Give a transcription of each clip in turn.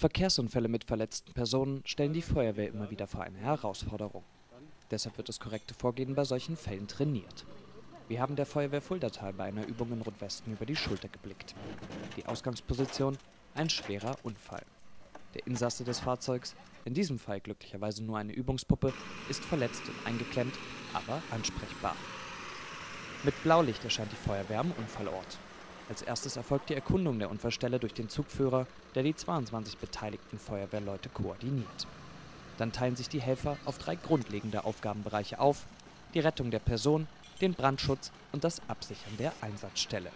Verkehrsunfälle mit verletzten Personen stellen die Feuerwehr immer wieder vor eine Herausforderung. Deshalb wird das korrekte Vorgehen bei solchen Fällen trainiert. Wir haben der Feuerwehr Fuldatal bei einer Übung in Rotwesten über die Schulter geblickt. Die Ausgangsposition ein schwerer Unfall. Der Insasse des Fahrzeugs, in diesem Fall glücklicherweise nur eine Übungspuppe, ist verletzt und eingeklemmt, aber ansprechbar. Mit Blaulicht erscheint die Feuerwehr am Unfallort. Als erstes erfolgt die Erkundung der Unfallstelle durch den Zugführer, der die 22 beteiligten Feuerwehrleute koordiniert. Dann teilen sich die Helfer auf drei grundlegende Aufgabenbereiche auf: die Rettung der Person, den Brandschutz und das Absichern der Einsatzstelle.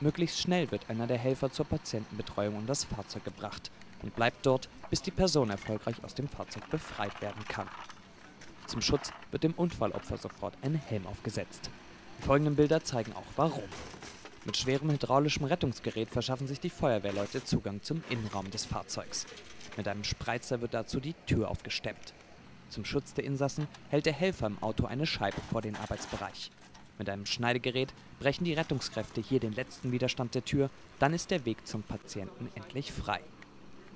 Möglichst schnell wird einer der Helfer zur Patientenbetreuung und das Fahrzeug gebracht und bleibt dort, bis die Person erfolgreich aus dem Fahrzeug befreit werden kann. Zum Schutz wird dem Unfallopfer sofort ein Helm aufgesetzt. Die folgenden Bilder zeigen auch warum. Mit schwerem hydraulischem Rettungsgerät verschaffen sich die Feuerwehrleute Zugang zum Innenraum des Fahrzeugs. Mit einem Spreizer wird dazu die Tür aufgestemmt. Zum Schutz der Insassen hält der Helfer im Auto eine Scheibe vor den Arbeitsbereich. Mit einem Schneidegerät brechen die Rettungskräfte hier den letzten Widerstand der Tür, dann ist der Weg zum Patienten endlich frei.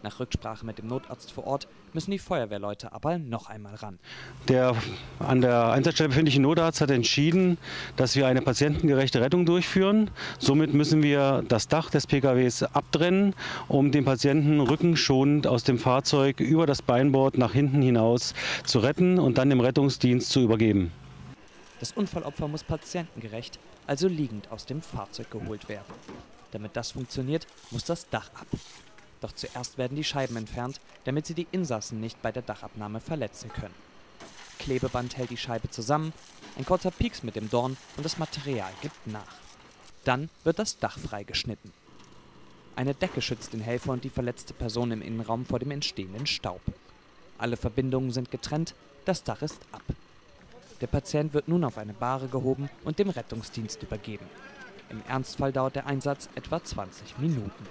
Nach Rücksprache mit dem Notarzt vor Ort müssen die Feuerwehrleute aber noch einmal ran. Der an der Einsatzstelle befindliche Notarzt hat entschieden, dass wir eine patientengerechte Rettung durchführen. Somit müssen wir das Dach des PKWs abtrennen, um den Patienten rückenschonend aus dem Fahrzeug über das Beinbord nach hinten hinaus zu retten und dann dem Rettungsdienst zu übergeben. Das Unfallopfer muss patientengerecht, also liegend aus dem Fahrzeug geholt werden. Damit das funktioniert, muss das Dach ab. Doch zuerst werden die Scheiben entfernt, damit sie die Insassen nicht bei der Dachabnahme verletzen können. Klebeband hält die Scheibe zusammen, ein kurzer Pieks mit dem Dorn und das Material gibt nach. Dann wird das Dach freigeschnitten. Eine Decke schützt den Helfer und die verletzte Person im Innenraum vor dem entstehenden Staub. Alle Verbindungen sind getrennt, das Dach ist ab. Der Patient wird nun auf eine Bahre gehoben und dem Rettungsdienst übergeben. Im Ernstfall dauert der Einsatz etwa 20 Minuten.